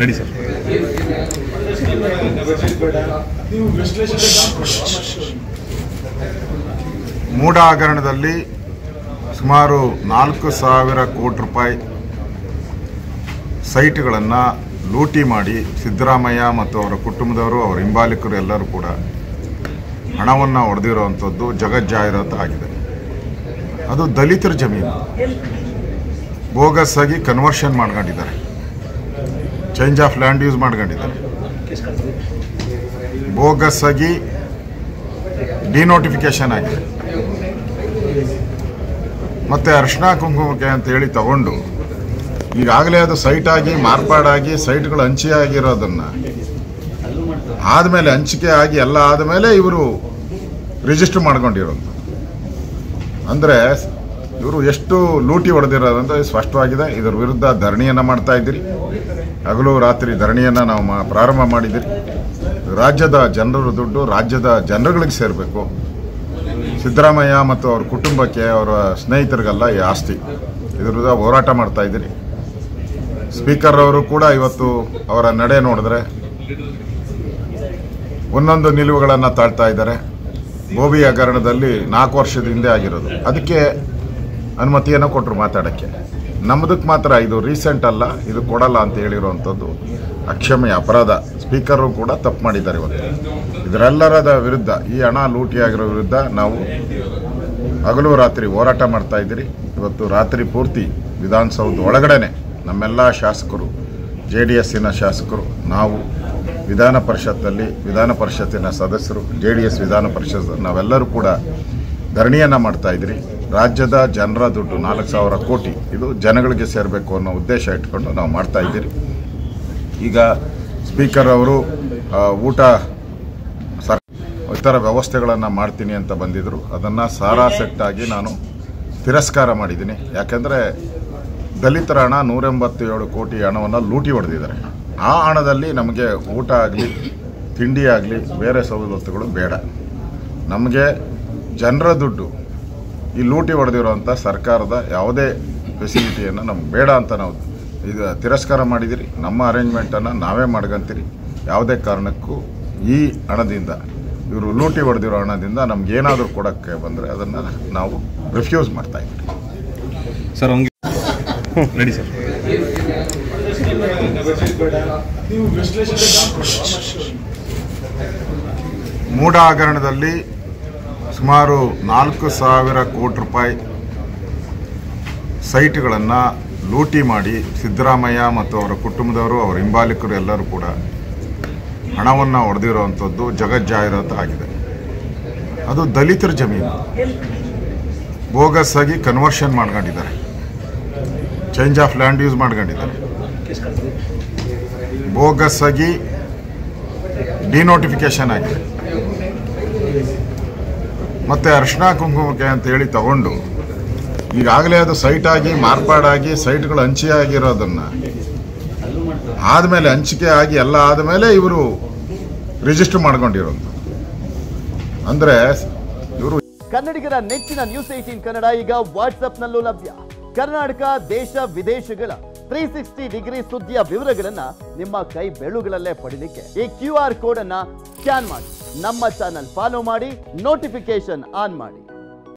ನಡಿ ಸರ್. ಮೂಡ ಹಗರಣದಲ್ಲಿ ಸುಮಾರು ನಾಲ್ಕು ಸಾವಿರ ಕೋಟಿ ರೂಪಾಯಿ ಸೈಟ್ಗಳನ್ನು ಲೂಟಿ ಮಾಡಿ ಸಿದ್ದರಾಮಯ್ಯ ಮತ್ತು ಅವರ ಕುಟುಂಬದವರು, ಅವರ ಹಿಂಬಾಲಿಕರು ಎಲ್ಲರೂ ಕೂಡ ಹಣವನ್ನು ಹೊಡೆದಿರುವಂಥದ್ದು ಜಗಜ್ಜಾಹಿರಾತು ಆಗಿದೆ. ಅದು ದಲಿತರ ಜಮೀನು. ಬೋಗಸ್ ಕನ್ವರ್ಷನ್ ಮಾಡ್ಕೊಂಡಿದ್ದಾರೆ. ಚೇಂಜ್ ಆಫ್ ಲ್ಯಾಂಡ್ ಯೂಸ್ ಮಾಡ್ಕೊಂಡಿದ್ದಾರೆ. ಬೋಗಸ್ ಆಗಿ ಡಿನೋಟಿಫಿಕೇಶನ್ ಆಗಿದೆ. ಮತ್ತೆ ಅರ್ಶಿನ ಕುಂಕುಮಕ್ಕೆ ಅಂತ ಹೇಳಿ ತಗೊಂಡು ಈಗಾಗಲೇ ಅದು ಸೈಟ್ ಆಗಿ, ಮಾರ್ಪಾಡಾಗಿ ಸೈಟ್ಗಳು ಹಂಚಿ ಆಗಿರೋದನ್ನ ಆದಮೇಲೆ ಹಂಚಿಕೆ ಆಗಿ ಎಲ್ಲ ಆದಮೇಲೆ ಇವರು ರಿಜಿಸ್ಟರ್ ಮಾಡ್ಕೊಂಡಿರೋದು. ಅಂದರೆ ಇವರು ಎಷ್ಟು ಲೂಟಿ ಹೊಡೆದಿರೋದಂತ ಸ್ಪಷ್ಟವಾಗಿದೆ. ಇದರ ವಿರುದ್ಧ ಧರಣಿಯನ್ನು ಮಾಡ್ತಾ ಇದ್ದೀರಿ. ಹಗಲು ರಾತ್ರಿ ಧರಣಿಯನ್ನು ನಾವು ಪ್ರಾರಂಭ ಮಾಡಿದ್ದೀರಿ. ರಾಜ್ಯದ ಜನರ ದುಡ್ಡು ರಾಜ್ಯದ ಜನರುಗಳಿಗೆ ಸೇರಬೇಕು. ಸಿದ್ದರಾಮಯ್ಯ ಮತ್ತು ಅವ್ರ ಕುಟುಂಬಕ್ಕೆ ಅವರ ಸ್ನೇಹಿತರಿಗೆಲ್ಲ ಈ ಆಸ್ತಿ. ಇದ್ರ ವಿರುದ್ಧ ಹೋರಾಟ ಮಾಡ್ತಾ ಇದ್ದೀರಿ. ಸ್ಪೀಕರ್ ಅವರು ಕೂಡ ಇವತ್ತು ಅವರ ನಡೆ ನೋಡಿದ್ರೆ ಒಂದೊಂದು ನಿಲುವುಗಳನ್ನು ತಾಳ್ತಾ ಇದ್ದಾರೆ. ಗೋಬಿ ಹಗರಣದಲ್ಲಿ ನಾಲ್ಕು ವರ್ಷದ ಹಿಂದೆ ಆಗಿರೋದು. ಅದಕ್ಕೆ ಅನುಮತಿಯನ್ನು ಕೊಟ್ಟರು ಮಾತಾಡೋಕ್ಕೆ. ನಮ್ಮದಕ್ಕೆ ಮಾತ್ರ ಇದು ರೀಸೆಂಟ್ ಅಲ್ಲ, ಇದು ಕೊಡಲ್ಲ ಅಂತ ಹೇಳಿರುವಂಥದ್ದು ಅಕ್ಷಮ್ಯ ಅಪರಾಧ. ಸ್ಪೀಕರು ಕೂಡ ತಪ್ಪು ಮಾಡಿದ್ದಾರೆ ಇವತ್ತು. ಇದರೆಲ್ಲರದ ವಿರುದ್ಧ, ಈ ಹಣ ಲೂಟಿಯಾಗಿರೋ ವಿರುದ್ಧ ನಾವು ಹಗಲು ರಾತ್ರಿ ಹೋರಾಟ ಮಾಡ್ತಾ ಇದ್ದೀರಿ. ಇವತ್ತು ರಾತ್ರಿ ಪೂರ್ತಿ ವಿಧಾನಸೌಧ ಒಳಗಡೆನೆ ನಮ್ಮೆಲ್ಲ ಶಾಸಕರು, ಜೆ ಡಿ ಎಸ್ಸಿನ ಶಾಸಕರು, ನಾವು ವಿಧಾನ ಪರಿಷತ್ತಲ್ಲಿ ವಿಧಾನ ಪರಿಷತ್ತಿನ ಸದಸ್ಯರು, ಜೆ ಡಿ ಎಸ್ ವಿಧಾನ ಪರಿಷತ್ ನಾವೆಲ್ಲರೂ ಕೂಡ ಧರಣಿಯನ್ನು ಮಾಡ್ತಾ ಇದ್ದೀರಿ. ರಾಜ್ಯದ ಜನರ ದುಡ್ಡು ನಾಲ್ಕು ಸಾವಿರ ಕೋಟಿ. ಇದು ಜನಗಳಿಗೆ ಸೇರಬೇಕು ಅನ್ನೋ ಉದ್ದೇಶ ಇಟ್ಕೊಂಡು ನಾವು ಮಾಡ್ತಾ ಇದ್ದೀರಿ. ಈಗ ಸ್ಪೀಕರ್ ಅವರು ಊಟ ಸರ್, ಇತರ ವ್ಯವಸ್ಥೆಗಳನ್ನು ಮಾಡ್ತೀನಿ ಅಂತ ಬಂದಿದ್ದರು ಅದನ್ನು ಸೆಟ್ಟಾಗಿ ನಾನು ತಿರಸ್ಕಾರ ಮಾಡಿದ್ದೀನಿ. ಯಾಕೆಂದರೆ ದಲಿತರ ಹಣ ನೂರೆಂಬತ್ತೇಳು ಕೋಟಿ ಹಣವನ್ನು ಲೂಟಿ ಹೊಡೆದಿದ್ದಾರೆ. ಆ ಹಣದಲ್ಲಿ ನಮಗೆ ಊಟ ಆಗಲಿ, ತಿಂಡಿ ಆಗಲಿ, ಬೇರೆ ಸವಲತ್ತುಗಳು ಬೇಡ. ನಮಗೆ ಜನರ ದುಡ್ಡು ಈ ಲೂಟಿ ಹೊಡೆದಿರುವಂಥ ಸರ್ಕಾರದ ಯಾವುದೇ ಫೆಸಿಲಿಟಿಯನ್ನು ನಮ್ಗೆ ಬೇಡ ಅಂತ ನಾವು ಇದು ತಿರಸ್ಕಾರ ಮಾಡಿದಿರಿ. ನಮ್ಮ ಅರೇಂಜ್ಮೆಂಟನ್ನು ನಾವೇ ಮಾಡ್ಕೊಂತೀರಿ. ಯಾವುದೇ ಕಾರಣಕ್ಕೂ ಈ ಹಣದಿಂದ ಇವರು ಲೂಟಿ ಹೊಡೆದಿರೋ ಹಣದಿಂದ ನಮ್ಗೆ ಏನಾದರೂ ಕೊಡೋಕ್ಕೆ ಬಂದರೆ ಅದನ್ನು ನಾವು ರಿಫ್ಯೂಸ್ ಮಾಡ್ತಾ ಇದ್ದೀವಿ ಸರ್ ಹಂಗೆ ನಡಿ ಸರ್ ಮೂಢ ಹಗರಣದಲ್ಲಿ ಸುಮಾರು ನಾಲ್ಕು ಸಾವಿರ ಕೋಟಿ ರೂಪಾಯಿ ಸೈಟ್ಗಳನ್ನು ಲೂಟಿ ಮಾಡಿ ಸಿದ್ದರಾಮಯ್ಯ ಮತ್ತು ಅವರ ಕುಟುಂಬದವರು, ಅವರ ಹಿಂಬಾಲಿಕರು ಎಲ್ಲರೂ ಕೂಡ ಹಣವನ್ನು ಹೊಡೆದಿರುವಂಥದ್ದು ಜಗಜ್ಜಾಹಿರಾತು ಆಗಿದೆ. ಅದು ದಲಿತರ ಜಮೀನು. ಬೋಗಸ್ ಆಗಿ ಕನ್ವರ್ಷನ್ ಮಾಡ್ಕೊಂಡಿದ್ದಾರೆ. ಚೇಂಜ್ ಆಫ್ ಲ್ಯಾಂಡ್ ಯೂಸ್ ಮಾಡ್ಕೊಂಡಿದ್ದಾರೆ. ಬೋಗಸ್ ಆಗಿ ಡಿನೋಟಿಫಿಕೇಶನ್ ಆಗಿದೆ. ಮತ್ತೆ ಅರ್ಶಿನ ಕುಂಕುಮಕ್ಕೆ ಅಂತ ಹೇಳಿ ತಗೊಂಡು, ಈಗಾಗಲೇ ಅದು ಸೈಟ್ ಆಗಿ, ಮಾರ್ಪಾಡಾಗಿ ಸೈಟ್ಗಳು ಹಂಚಿ ಆಗಿರೋದನ್ನು ಆದಮೇಲೆ ಹಂಚಿಕೆ ಆಗಿ ಎಲ್ಲ ಆದಮೇಲೆ ಇವರು ರಿಜಿಸ್ಟರ್ ಮಾಡ್ಕೊಂಡಿರೋದು. ಅಂದರೆ ಇವರು ಕನ್ನಡಿಗರ ನೆಚ್ಚಿನ ನ್ಯೂಸ್ ಏಟೀನ್ ಕನ್ನಡ ಈಗ ವಾಟ್ಸ್ಆಪ್ನಲ್ಲೂ ಲಭ್ಯ. ಕರ್ನಾಟಕ, ದೇಶ, ವಿದೇಶಗಳ ತ್ರೀ ಸಿಕ್ಸ್ಟಿ ಡಿಗ್ರಿ ಸುದ್ದಿಯ ವಿವರಗಳನ್ನ ನಿಮ್ಮ ಕೈ ಬೆಳುಗಳಲ್ಲೇ ಪಡೀಲಿಕ್ಕೆ ಈ ಕ್ಯೂ ಆರ್ ಕೋಡ್ ಅನ್ನ ಸ್ಕ್ಯಾನ್ ಮಾಡಿ. ನಮ್ಮ ಚಾನಲ್ ಫಾಲೋ ಮಾಡಿ ನೋಟಿಫಿಕೇಶನ್ ಆನ್ ಮಾಡಿ.